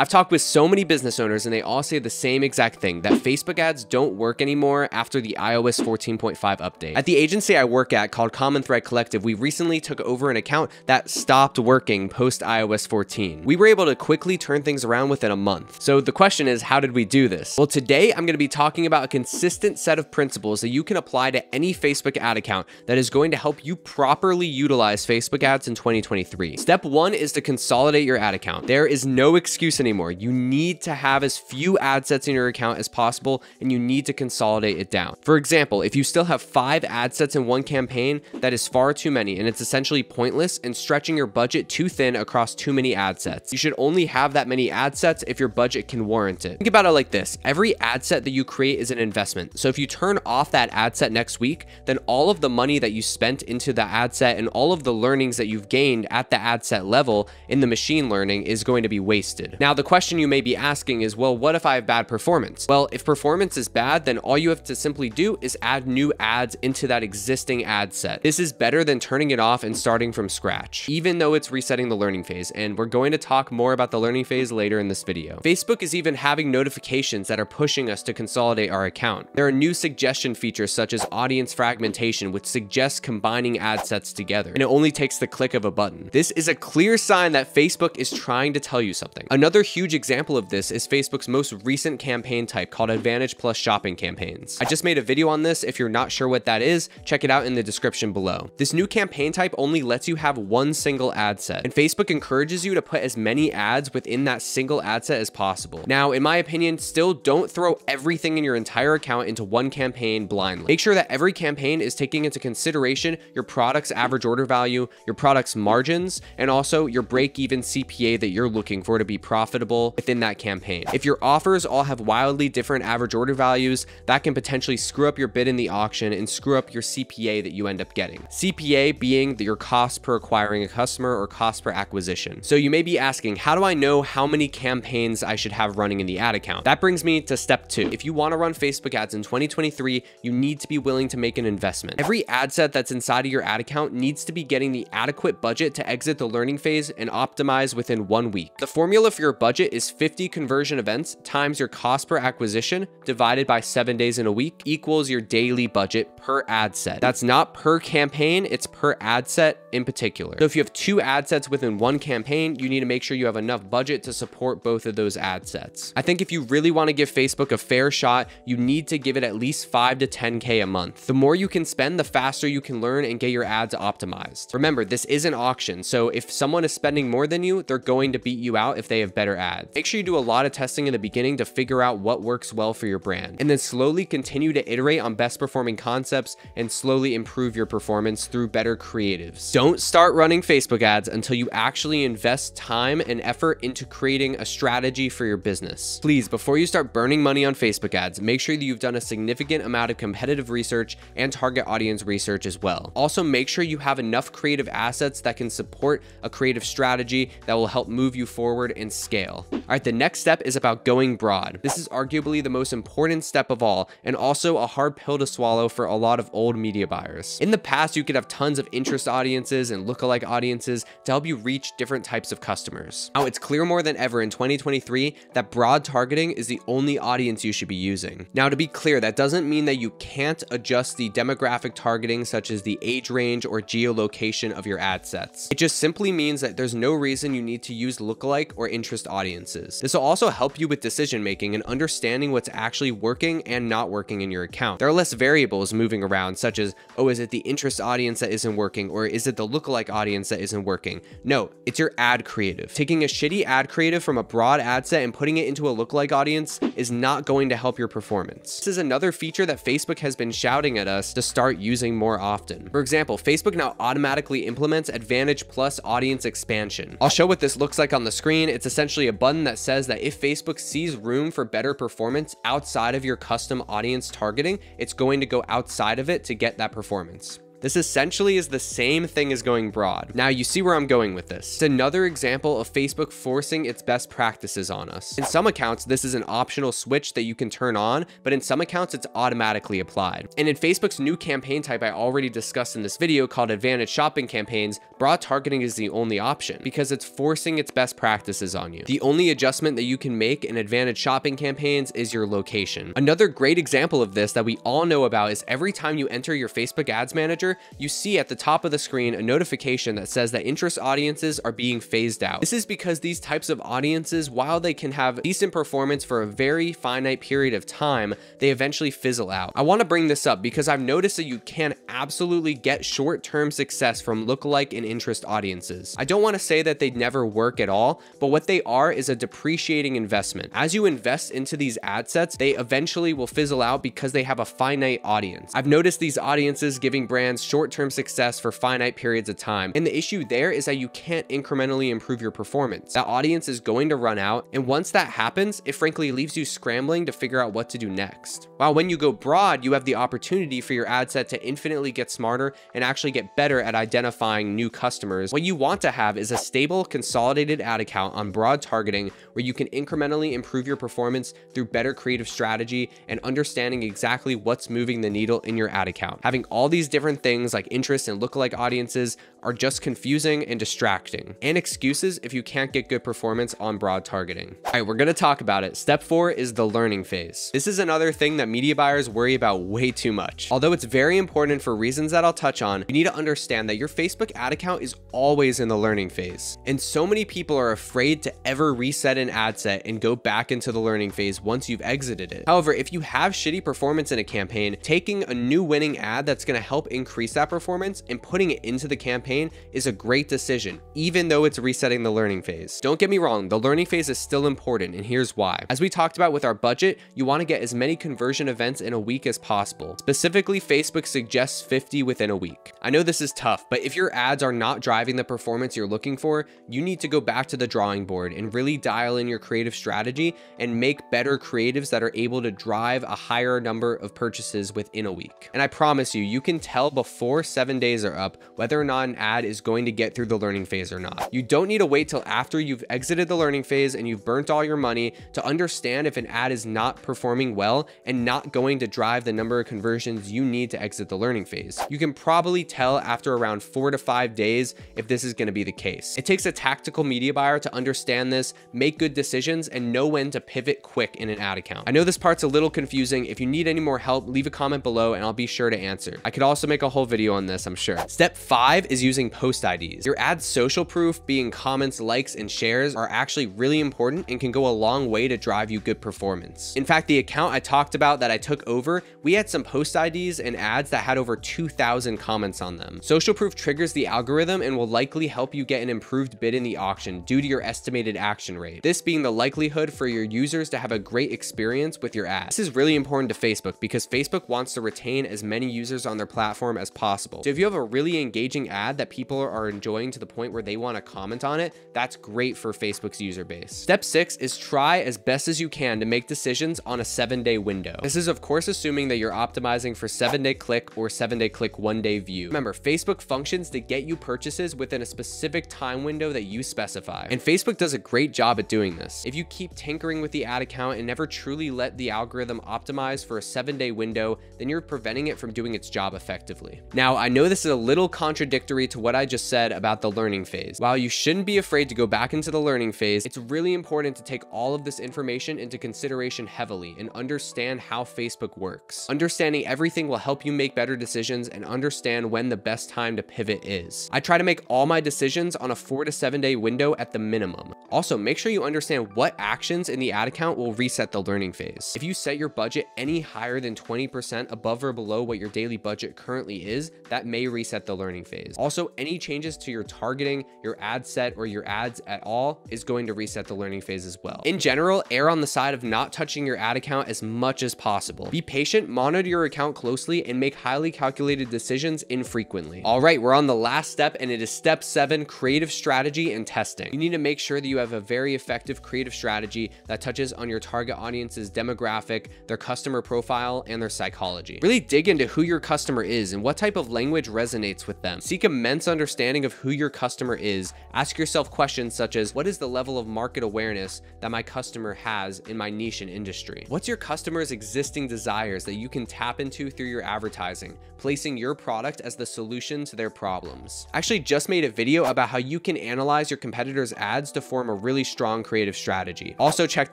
I've talked with so many business owners and they all say the same exact thing that Facebook ads don't work anymore after the iOS 14.5 update. At the agency I work at called Common Thread Collective, we recently took over an account that stopped working post iOS 14. We were able to quickly turn things around within a month. So the question is, how did we do this? Well, today I'm going to be talking about a consistent set of principles that you can apply to any Facebook ad account that is going to help you properly utilize Facebook ads in 2023. Step one is to consolidate your ad account. There is no excuse anymore. You need to have as few ad sets in your account as possible and you need to consolidate it down. For example, if you still have five ad sets in one campaign, that is far too many and it's essentially pointless and stretching your budget too thin across too many ad sets. You should only have that many ad sets if your budget can warrant it. Think about it like this. Every ad set that you create is an investment. So if you turn off that ad set next week, then all of the money that you spent into the ad set and all of the learnings that you've gained at the ad set level in the machine learning is going to be wasted. Now, the question you may be asking is, well, what if I have bad performance? Well, if performance is bad, then all you have to simply do is add new ads into that existing ad set. This is better than turning it off and starting from scratch, even though it's resetting the learning phase. And we're going to talk more about the learning phase later in this video. Facebook is even having notifications that are pushing us to consolidate our account. There are new suggestion features such as audience fragmentation, which suggests combining ad sets together, and it only takes the click of a button. This is a clear sign that Facebook is trying to tell you something. Another huge example of this is Facebook's most recent campaign type called Advantage Plus Shopping Campaigns. I just made a video on this. If you're not sure what that is, check it out in the description below. This new campaign type only lets you have one single ad set, and Facebook encourages you to put as many ads within that single ad set as possible. Now, in my opinion, still don't throw everything in your entire account into one campaign blindly. Make sure that every campaign is taking into consideration your product's average order value, your product's margins, and also your break-even CPA that you're looking for to be profitable within that campaign. If your offers all have wildly different average order values, that can potentially screw up your bid in the auction and screw up your CPA that you end up getting. CPA being your cost per acquiring a customer or cost per acquisition. So you may be asking, how do I know how many campaigns I should have running in the ad account? That brings me to step two. If you want to run Facebook ads in 2023, you need to be willing to make an investment. Every ad set that's inside of your ad account needs to be getting the adequate budget to exit the learning phase and optimize within one week. The formula for your budget is 50 conversion events times your cost per acquisition divided by seven days in a week equals your daily budget per ad set. That's not per campaign, it's per ad set in particular. So if you have two ad sets within one campaign, you need to make sure you have enough budget to support both of those ad sets. I think if you really want to give Facebook a fair shot, you need to give it at least 5 to 10k a month. The more you can spend, the faster you can learn and get your ads optimized. Remember, this is an auction, so if someone is spending more than you, they're going to beat you out if they have better ads. Make sure you do a lot of testing in the beginning to figure out what works well for your brand, and then slowly continue to iterate on best performing concepts and slowly improve your performance through better creatives. Don't start running Facebook ads until you actually invest time and effort into creating a strategy for your business. Please, before you start burning money on Facebook ads, make sure that you've done a significant amount of competitive research and target audience research as well. Also, make sure you have enough creative assets that can support a creative strategy that will help move you forward and scale. All right, the next step is about going broad. This is arguably the most important step of all, and also a hard pill to swallow for a lot of old media buyers. In the past, you could have tons of interest audiences and lookalike audiences to help you reach different types of customers. Now, it's clear more than ever in 2023 that broad targeting is the only audience you should be using. Now, to be clear, that doesn't mean that you can't adjust the demographic targeting such as the age range or geolocation of your ad sets. It just simply means that there's no reason you need to use lookalike or interest audiences. This will also help you with decision making and understanding what's actually working and not working in your account. There are less variables moving around such as, oh, is it the interest audience that isn't working or is it the lookalike audience that isn't working? No, it's your ad creative. Taking a shitty ad creative from a broad ad set and putting it into a lookalike audience is not going to help your performance. This is another feature that Facebook has been shouting at us to start using more often. For example, Facebook now automatically implements Advantage Plus audience expansion. I'll show what this looks like on the screen. It's essentially a button that says that if Facebook sees room for better performance outside of your custom audience targeting, it's going to go outside of it to get that performance. This essentially is the same thing as going broad. Now you see where I'm going with this. It's another example of Facebook forcing its best practices on us. In some accounts, this is an optional switch that you can turn on, but in some accounts, it's automatically applied. And in Facebook's new campaign type I already discussed in this video called Advantage Shopping Campaigns, broad targeting is the only option because it's forcing its best practices on you. The only adjustment that you can make in Advantage Shopping Campaigns is your location. Another great example of this that we all know about is every time you enter your Facebook Ads Manager, you see at the top of the screen a notification that says that interest audiences are being phased out. This is because these types of audiences, while they can have decent performance for a very finite period of time, they eventually fizzle out. I want to bring this up because I've noticed that you can absolutely get short-term success from lookalike and interest audiences. I don't want to say that they never work at all, but what they are is a depreciating investment. As you invest into these ad sets, they eventually will fizzle out because they have a finite audience. I've noticed these audiences giving brands short-term success for finite periods of time. And the issue there is that you can't incrementally improve your performance. That audience is going to run out. And once that happens, it frankly leaves you scrambling to figure out what to do next. While when you go broad, you have the opportunity for your ad set to infinitely get smarter and actually get better at identifying new customers. What you want to have is a stable, consolidated ad account on broad targeting where you can incrementally improve your performance through better creative strategy and understanding exactly what's moving the needle in your ad account. Having all these different things like interest and lookalike audiences are just confusing and distracting, and excuses if you can't get good performance on broad targeting. All right, we're gonna talk about it. Step four is the learning phase. This is another thing that media buyers worry about way too much. Although it's very important for reasons that I'll touch on, you need to understand that your Facebook ad account is always in the learning phase. And so many people are afraid to ever reset an ad set and go back into the learning phase once you've exited it. However, if you have shitty performance in a campaign, taking a new winning ad that's gonna help increase that performance and putting it into the campaign is a great decision, even though it's resetting the learning phase. Don't get me wrong, the learning phase is still important, and here's why. As we talked about with our budget, you wanna get as many conversion events in a week as possible. Specifically, Facebook suggests 50 within a week. I know this is tough, but if your ads are not driving the performance you're looking for, you need to go back to the drawing board and really dial in your creative strategy and make better creatives that are able to drive a higher number of purchases within a week. And I promise you, you can tell before seven days are up whether or not an ad is going to get through the learning phase or not. You don't need to wait till after you've exited the learning phase and you've burnt all your money to understand if an ad is not performing well and not going to drive the number of conversions you need to exit the learning phase. You can probably tell after around four to five days if this is going to be the case. It takes a tactical media buyer to understand this, make good decisions, and know when to pivot quick in an ad account. I know this part's a little confusing. If you need any more help, leave a comment below and I'll be sure to answer. I could also make a whole video on this, I'm sure. Step five is using post IDs. Your ad's social proof, being comments, likes, and shares are actually really important and can go a long way to drive you good performance. In fact, the account I talked about that I took over, we had some post IDs and ads that had over 2,000 comments on them. Social proof triggers the algorithm and will likely help you get an improved bid in the auction due to your estimated action rate. This being the likelihood for your users to have a great experience with your ad. This is really important to Facebook because Facebook wants to retain as many users on their platform as possible. So if you have a really engaging ad that people are enjoying to the point where they want to comment on it, that's great for Facebook's user base. Step six is try as best as you can to make decisions on a seven day window. This is of course assuming that you're optimizing for seven day click or seven day click one day view. Remember, Facebook functions to get you purchases within a specific time window that you specify. And Facebook does a great job at doing this. If you keep tinkering with the ad account and never truly let the algorithm optimize for a seven day window, then you're preventing it from doing its job effectively. Now, I know this is a little contradictory to what I just said about the learning phase. While you shouldn't be afraid to go back into the learning phase, it's really important to take all of this information into consideration heavily and understand how Facebook works. Understanding everything will help you make better decisions and understand when the best time to pivot is. I try to make all my decisions on a four to seven day window at the minimum. Also, make sure you understand what actions in the ad account will reset the learning phase. If you set your budget any higher than 20% above or below what your daily budget currently is, that may reset the learning phase. Also, any changes to your targeting, your ad set, or your ads at all is going to reset the learning phase as well. In general, err on the side of not touching your ad account as much as possible. Be patient, monitor your account closely, and make highly calculated decisions infrequently. All right, we're on the last step, and it is step seven, creative strategy and testing. You need to make sure that you have a very effective creative strategy that touches on your target audience's demographic, their customer profile, and their psychology. Really dig into who your customer is and what what type of language resonates with them. Seek immense understanding of who your customer is. Ask yourself questions such as, what is the level of market awareness that my customer has in my niche and industry? What's your customer's existing desires that you can tap into through your advertising, placing your product as the solution to their problems? I actually just made a video about how you can analyze your competitors' ads to form a really strong creative strategy. Also check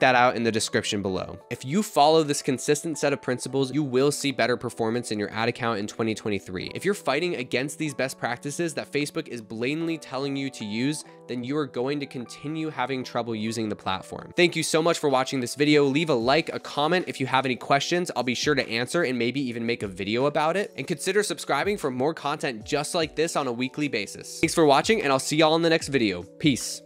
that out in the description below. If you follow this consistent set of principles, you will see better performance in your ad account in 2023. If you're fighting against these best practices that Facebook is blatantly telling you to use, then you are going to continue having trouble using the platform. Thank you so much for watching this video. Leave a like, a comment if you have any questions. I'll be sure to answer and maybe even make a video about it. And consider subscribing for more content just like this on a weekly basis. Thanks for watching and I'll see y'all in the next video. Peace.